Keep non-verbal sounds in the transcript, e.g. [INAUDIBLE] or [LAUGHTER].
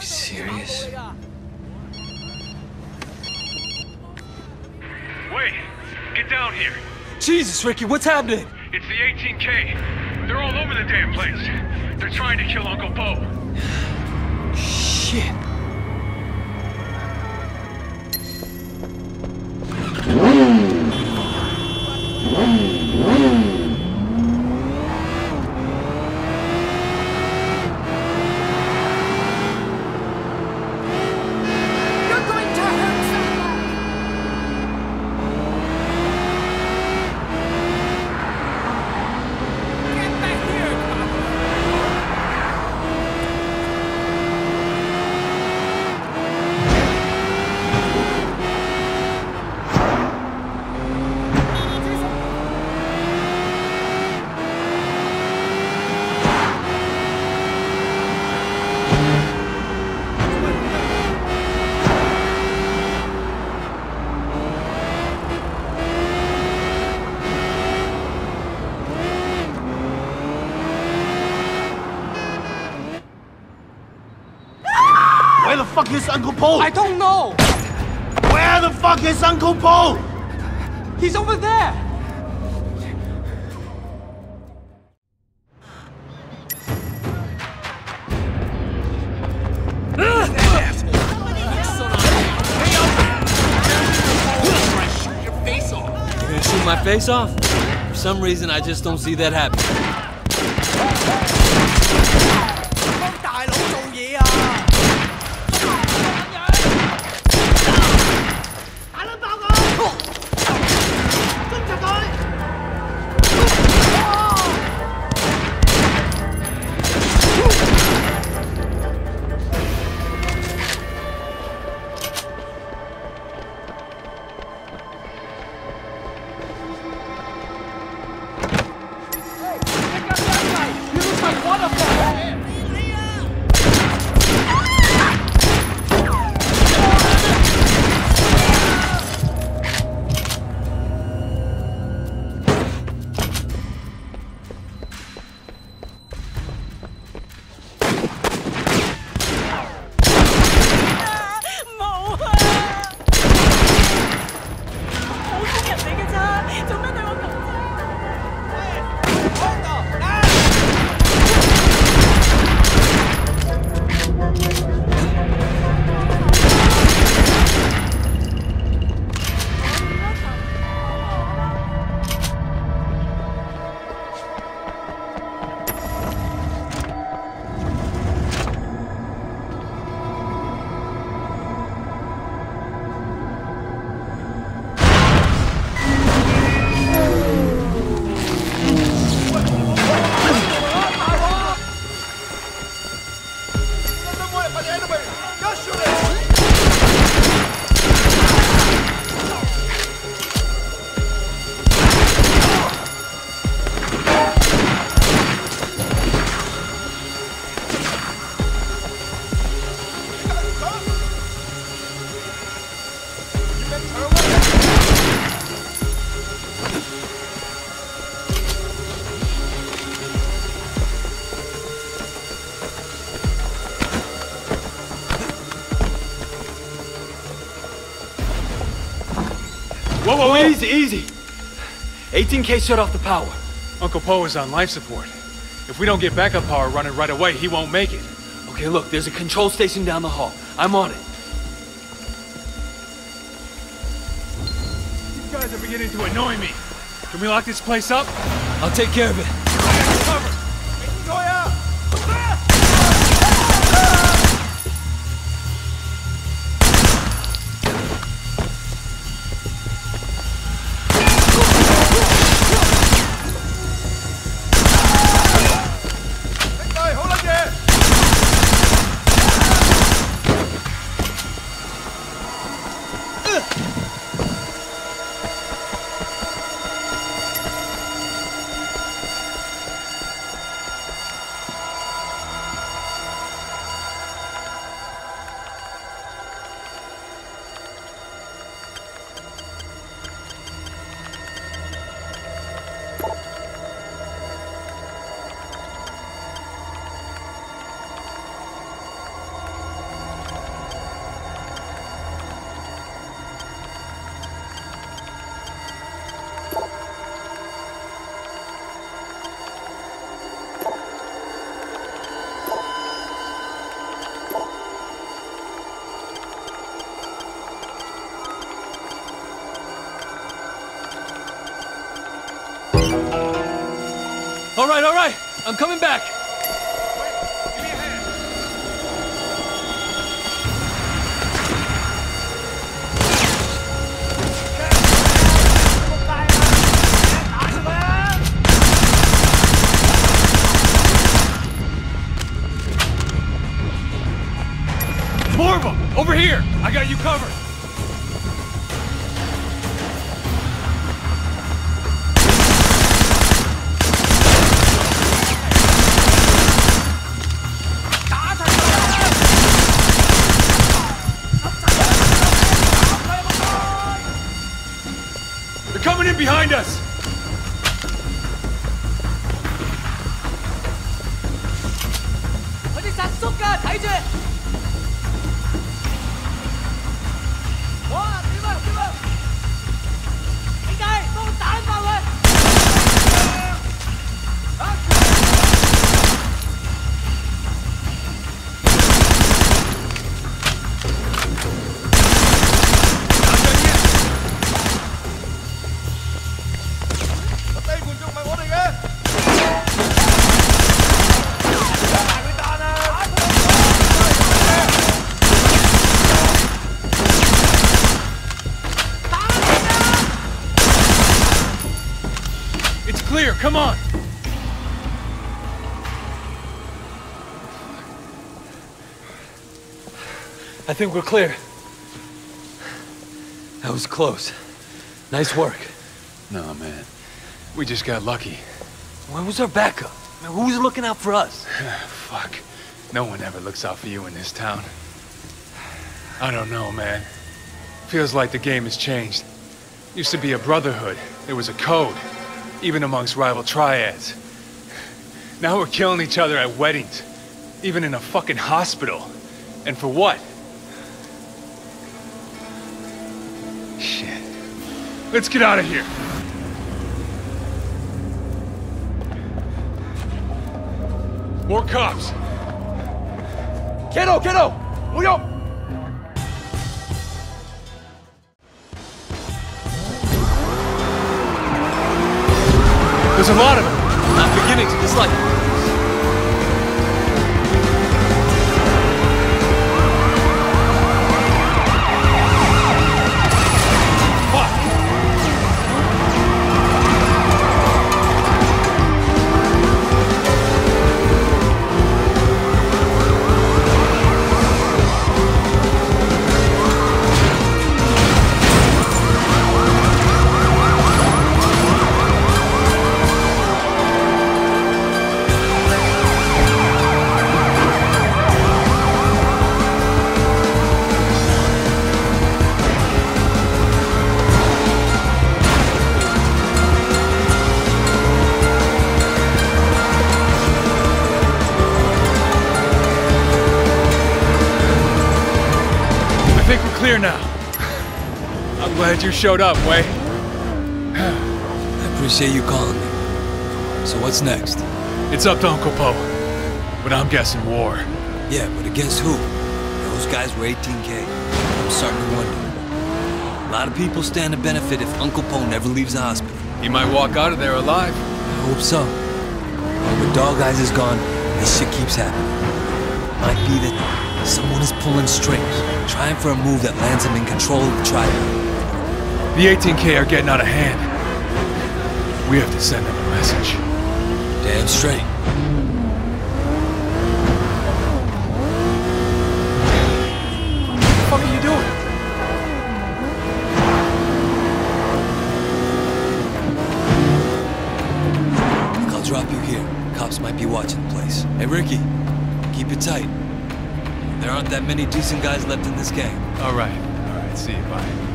serious? Wait! Get down here! Jesus, Ricky, what's happening? It's the 18K! They're all over the damn place! They're trying to kill Uncle Po! [SIGHS] Shit. Fuck is Uncle Po? I don't know. Where the fuck is Uncle Po? He's over there. You're gonna shoot my face off? For some reason, I just don't see that happening.？Whoa, whoa, easy, easy. 18K shut off the power. Uncle Po is on life support. If we don't get backup power running right away, he won't make it. Okay, look, there's a control station down the hall. I'm on it. These guys are beginning to annoy me. Can we lock this place up? I'll take care of it. I'm coming back. find 哋杀叔噶睇住哇明白明白点解帮我打一 come on! I think we're clear. That was close. Nice work. No, man. We just got lucky. Where was our backup? Man, who was looking out for us? [SIGHS] Fuck. No one ever looks out for you in this town. I don't know, man. Feels like the game has changed. Used to be a brotherhood. There was a code. Even amongst rival triads. Now we're killing each other at weddings. Even in a fucking hospital. And for what? Shit. Let's get out of here. More cops. Kiddo, kiddo! Uyo! There's a lot of them. I'm beginning to dislike. Think now. I'm glad you showed up, Wei. I appreciate you calling me. So what's next? It's up to Uncle Po. But I'm guessing war. Yeah, but against who? Those guys were 18K. I'm starting to wonder. A lot of people stand to benefit if Uncle Po never leaves the hospital. He might walk out of there alive. I hope so. But Dogeyes is gone, this shit keeps happening. Might be that someone is pulling strings, trying for a move that lands him in control of the tribe. The 18K are getting out of hand. We have to send them a message. Damn straight. What the fuck are you doing? I'll drop you here. Cops might be watching the place. Hey, Ricky, keep it tight. There aren't that many decent guys left in this game. All right. All right. See you. Bye.